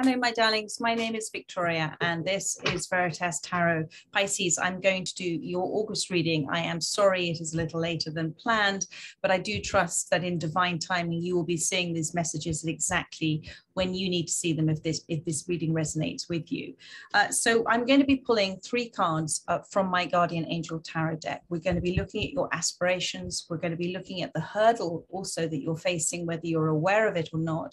Hello, my darlings. My name is Victoria, and this is Veritas Tarot. Pisces, I'm going to do your August reading. I am sorry it is a little later than planned, but I do trust that in divine timing you will be seeing these messages at exactly when you need to see them if this if this reading resonates with you. Uh, so I'm going to be pulling three cards uh, from my Guardian Angel Tarot deck. We're going to be looking at your aspirations. We're going to be looking at the hurdle also that you're facing, whether you're aware of it or not.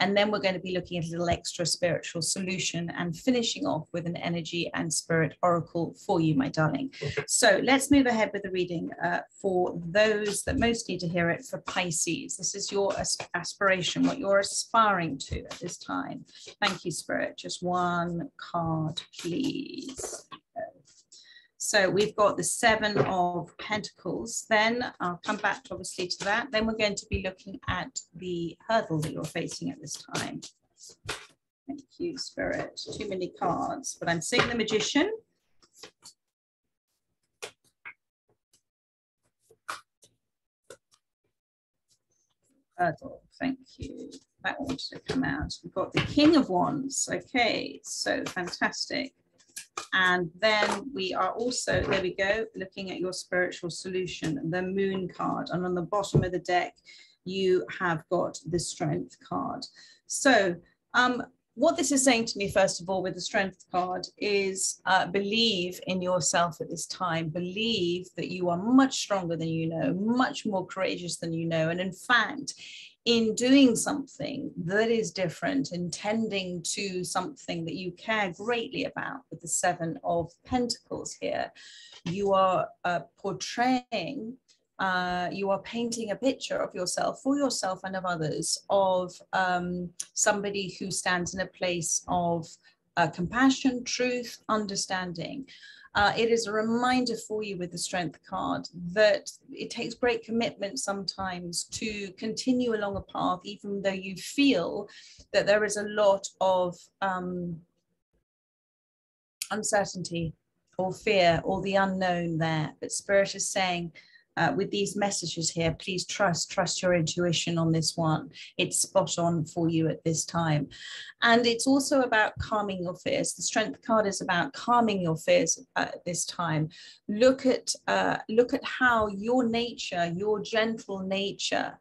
And then we're going to be looking at a little extra spiritual solution and finishing off with an energy and spirit oracle for you, my darling. So let's move ahead with the reading uh, for those that most need to hear it for Pisces. This is your aspiration, what you're aspiring to at this time. Thank you, Spirit. Just one card, please. So we've got the seven of pentacles. Then I'll come back obviously to that. Then we're going to be looking at the hurdle that you're facing at this time. Thank you, Spirit. Too many cards, but I'm seeing the Magician. Hurdle, thank you. That wanted to come out. We've got the King of Wands. Okay, so fantastic. And then we are also, there we go, looking at your spiritual solution, the Moon card. And on the bottom of the deck, you have got the Strength card. So um, what this is saying to me, first of all, with the strength card, is uh, believe in yourself at this time. Believe that you are much stronger than you know, much more courageous than you know. And in fact, in doing something that is different, intending to something that you care greatly about, with the Seven of Pentacles here, you are uh, portraying uh, you are painting a picture of yourself for yourself and of others of um, somebody who stands in a place of uh, compassion, truth, understanding. Uh, it is a reminder for you with the strength card that it takes great commitment sometimes to continue along a path, even though you feel that there is a lot of um, uncertainty or fear or the unknown there. But Spirit is saying, uh, with these messages here, please trust, trust your intuition on this one. It's spot on for you at this time. And it's also about calming your fears. The strength card is about calming your fears at this time. Look at, uh, look at how your nature, your gentle nature,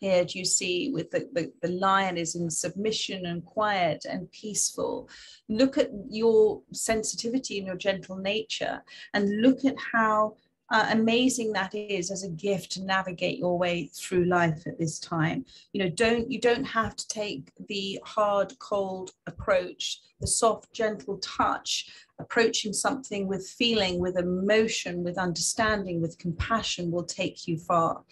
here do you see with the, the, the lion is in submission and quiet and peaceful look at your sensitivity and your gentle nature and look at how uh, amazing that is as a gift to navigate your way through life at this time. You know don't you don't have to take the hard cold approach the soft gentle touch approaching something with feeling, with emotion, with understanding, with compassion will take you far.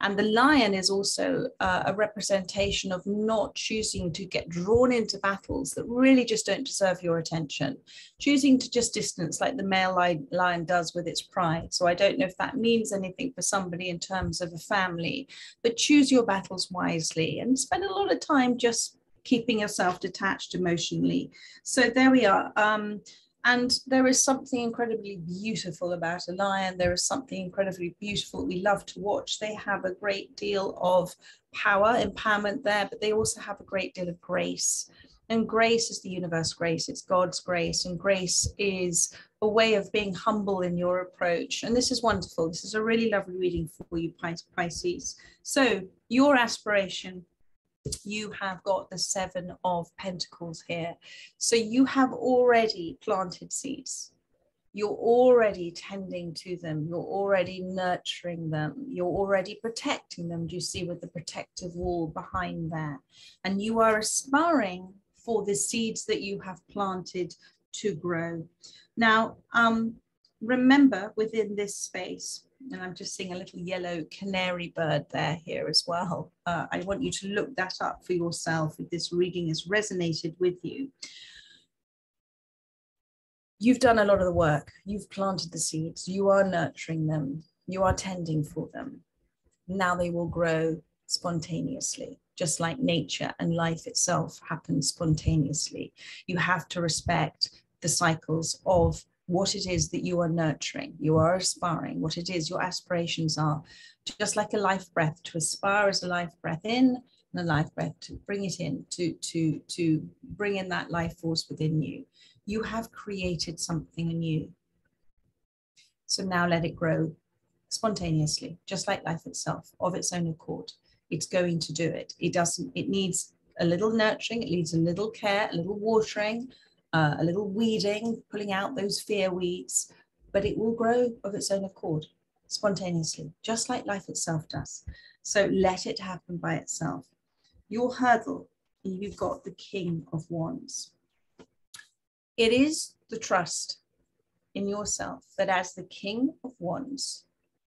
And the lion is also uh, a representation of not choosing to get drawn into battles that really just don't deserve your attention, choosing to just distance like the male lion does with its pride. So I don't know if that means anything for somebody in terms of a family, but choose your battles wisely and spend a lot of time just keeping yourself detached emotionally. So there we are. Um, and there is something incredibly beautiful about a lion. There is something incredibly beautiful we love to watch. They have a great deal of power, empowerment there, but they also have a great deal of grace. And grace is the universe grace, it's God's grace. And grace is a way of being humble in your approach. And this is wonderful. This is a really lovely reading for you, Pisces. So, your aspiration you have got the seven of pentacles here. So you have already planted seeds. You're already tending to them. You're already nurturing them. You're already protecting them do you see with the protective wall behind there. And you are aspiring for the seeds that you have planted to grow. Now um, remember within this space and I'm just seeing a little yellow canary bird there here as well. Uh, I want you to look that up for yourself if this reading has resonated with you. You've done a lot of the work. You've planted the seeds. You are nurturing them. You are tending for them. Now they will grow spontaneously, just like nature and life itself happens spontaneously. You have to respect the cycles of what it is that you are nurturing, you are aspiring, what it is your aspirations are. Just like a life breath, to aspire is a life breath in, a life breath to bring it in to to to bring in that life force within you. You have created something new. So now let it grow spontaneously just like life itself of its own accord. It's going to do it. It doesn't it needs a little nurturing it needs a little care a little watering uh, a little weeding pulling out those fear weeds but it will grow of its own accord spontaneously just like life itself does so let it happen by itself your hurdle, you've got the King of Wands. It is the trust in yourself that as the King of Wands,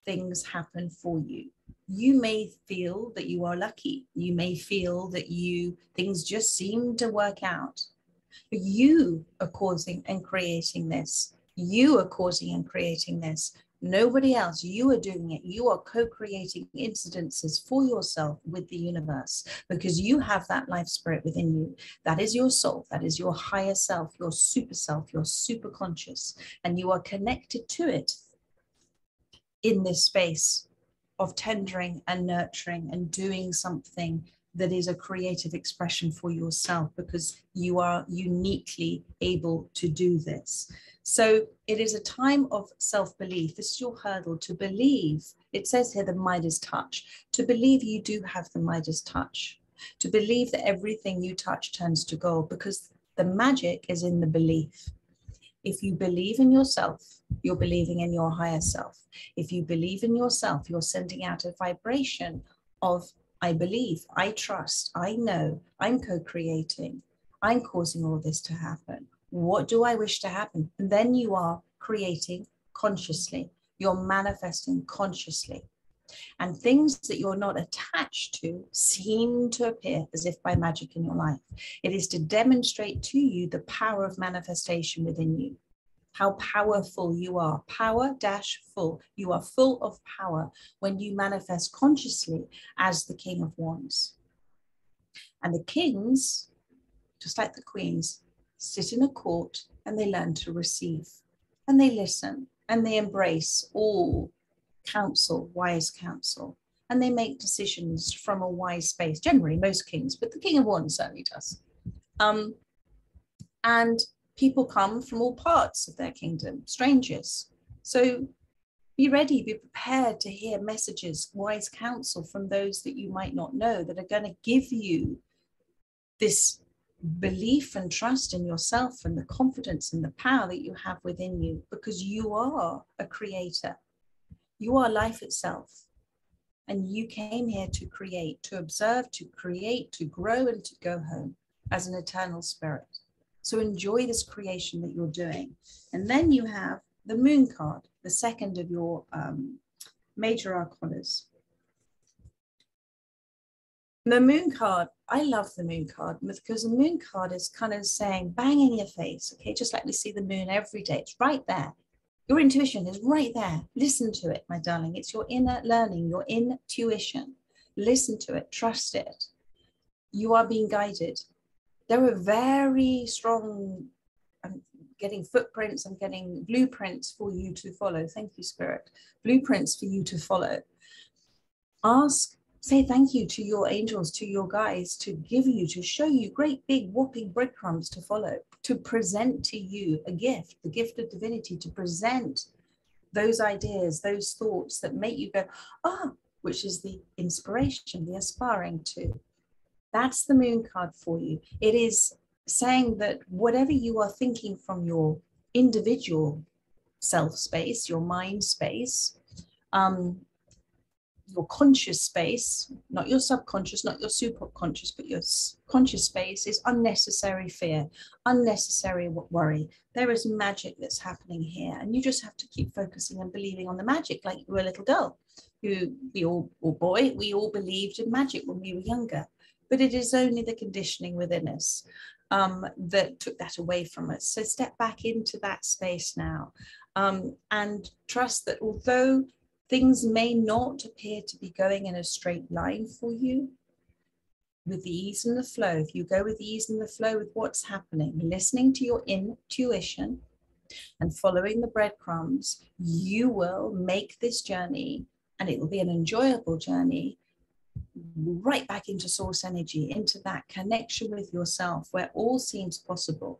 things happen for you. You may feel that you are lucky. You may feel that you things just seem to work out. But you are causing and creating this. You are causing and creating this. Nobody else. You are doing it. You are co creating incidences for yourself with the universe because you have that life spirit within you. That is your soul. That is your higher self, your super self, your super conscious. And you are connected to it in this space of tendering and nurturing and doing something that is a creative expression for yourself because you are uniquely able to do this. So it is a time of self belief. This is your hurdle to believe. It says here the Midas touch, to believe you do have the Midas touch, to believe that everything you touch turns to gold because the magic is in the belief. If you believe in yourself, you're believing in your higher self. If you believe in yourself, you're sending out a vibration of I believe, I trust, I know, I'm co creating, I'm causing all this to happen. What do I wish to happen? And then you are creating consciously, you're manifesting consciously. And things that you're not attached to seem to appear as if by magic in your life. It is to demonstrate to you the power of manifestation within you, how powerful you are. Power dash full. You are full of power when you manifest consciously as the King of Wands. And the kings, just like the queens, sit in a court and they learn to receive and they listen and they embrace all counsel, wise counsel, and they make decisions from a wise space. Generally, most kings, but the King of Wands certainly does. Um, and people come from all parts of their kingdom, strangers. So be ready, be prepared to hear messages, wise counsel from those that you might not know that are going to give you this belief and trust in yourself and the confidence and the power that you have within you because you are a creator. You are life itself. And you came here to create, to observe, to create, to grow, and to go home as an eternal spirit. So enjoy this creation that you're doing. And then you have the moon card, the second of your um, major arcanas. The moon card, I love the moon card because the moon card is kind of saying bang in your face, okay, just like we see the moon every day. It's right there. Your intuition is right there. Listen to it, my darling. It's your inner learning, your intuition. Listen to it, trust it. You are being guided. There are very strong, I'm getting footprints, I'm getting blueprints for you to follow. Thank you, Spirit. Blueprints for you to follow. Ask say thank you to your angels, to your guides, to give you, to show you great big whopping breadcrumbs to follow, to present to you a gift, the gift of divinity, to present those ideas, those thoughts that make you go, ah, oh, which is the inspiration, the aspiring to. That's the moon card for you. It is saying that whatever you are thinking from your individual self space, your mind space, um, your conscious space, not your subconscious, not your superconscious, but your conscious space is unnecessary fear, unnecessary worry. There is magic that's happening here, and you just have to keep focusing and believing on the magic, like you were a little girl, who we all, or boy, we all believed in magic when we were younger, but it is only the conditioning within us um, that took that away from us. So step back into that space now, um, and trust that although things may not appear to be going in a straight line for you. With the ease and the flow, if you go with the ease and the flow with what's happening, listening to your intuition and following the breadcrumbs, you will make this journey and it will be an enjoyable journey right back into source energy, into that connection with yourself where all seems possible.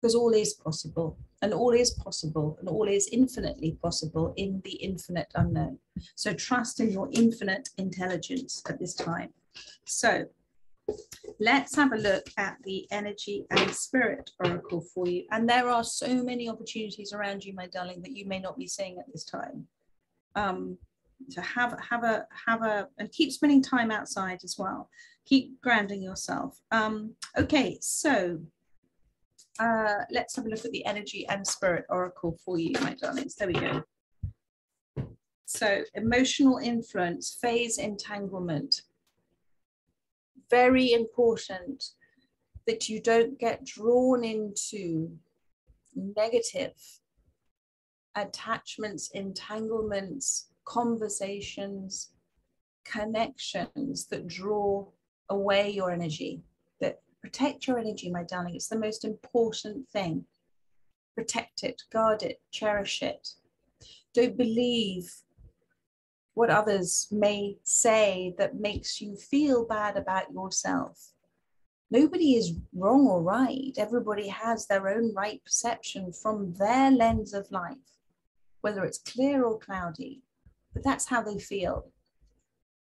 Because all is possible, and all is possible, and all is infinitely possible in the infinite unknown. So trust in your infinite intelligence at this time. So let's have a look at the energy and spirit oracle for you. And there are so many opportunities around you, my darling, that you may not be seeing at this time. Um, to have have a have a and keep spending time outside as well. Keep grounding yourself. Um okay so uh let's have a look at the energy and spirit oracle for you my darlings. There we go. So emotional influence phase entanglement. Very important that you don't get drawn into negative attachments entanglements conversations, connections that draw away your energy, that protect your energy, my darling. It's the most important thing. Protect it, guard it, cherish it. Don't believe what others may say that makes you feel bad about yourself. Nobody is wrong or right. Everybody has their own right perception from their lens of life, whether it's clear or cloudy but that's how they feel.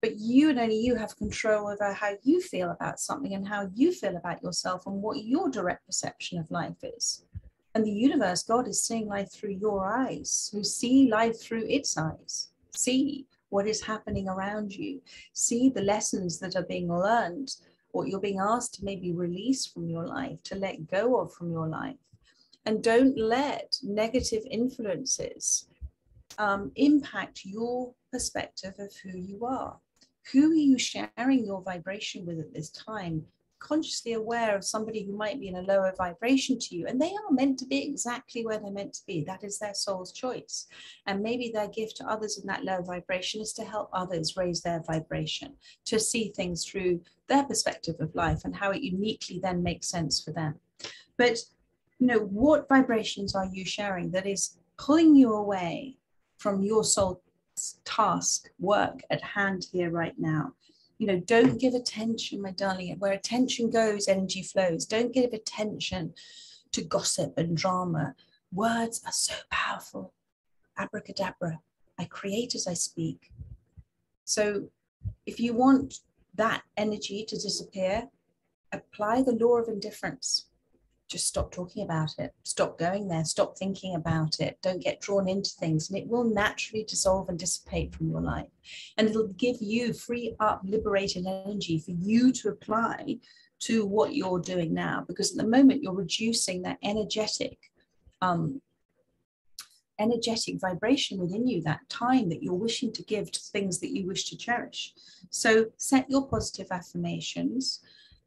But you and only you have control over how you feel about something and how you feel about yourself and what your direct perception of life is. And the universe, God is seeing life through your eyes, who see life through its eyes. See what is happening around you. See the lessons that are being learned, what you're being asked to maybe release from your life, to let go of from your life. And don't let negative influences um, impact your perspective of who you are. Who are you sharing your vibration with at this time? Consciously aware of somebody who might be in a lower vibration to you, and they are meant to be exactly where they're meant to be. That is their soul's choice. And maybe their gift to others in that lower vibration is to help others raise their vibration, to see things through their perspective of life and how it uniquely then makes sense for them. But you know, what vibrations are you sharing that is pulling you away from your soul's task, work at hand here right now. You know, don't give attention, my darling. Where attention goes, energy flows. Don't give attention to gossip and drama. Words are so powerful. Abracadabra. I create as I speak. So if you want that energy to disappear, apply the law of indifference just stop talking about it, stop going there, stop thinking about it, don't get drawn into things, and it will naturally dissolve and dissipate from your life. And it'll give you free up, liberated energy for you to apply to what you're doing now. Because at the moment, you're reducing that energetic. Um, energetic vibration within you, that time that you're wishing to give to things that you wish to cherish. So set your positive affirmations,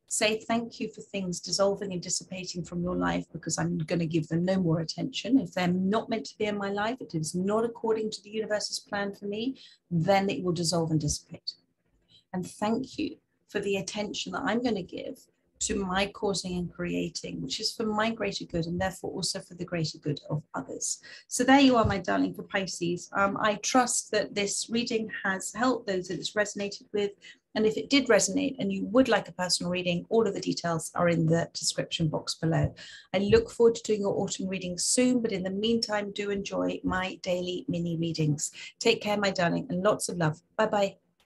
say thank you for things dissolving and dissipating from your life because I'm going to give them no more attention. If they're not meant to be in my life, it is not according to the universe's plan for me, then it will dissolve and dissipate. And thank you for the attention that I'm going to give to my causing and creating, which is for my greater good and therefore also for the greater good of others. So there you are, my darling, for Pisces. Um, I trust that this reading has helped those that it's resonated with. And if it did resonate and you would like a personal reading, all of the details are in the description box below. I look forward to doing your autumn reading soon, but in the meantime, do enjoy my daily mini readings. Take care, my darling, and lots of love. Bye bye.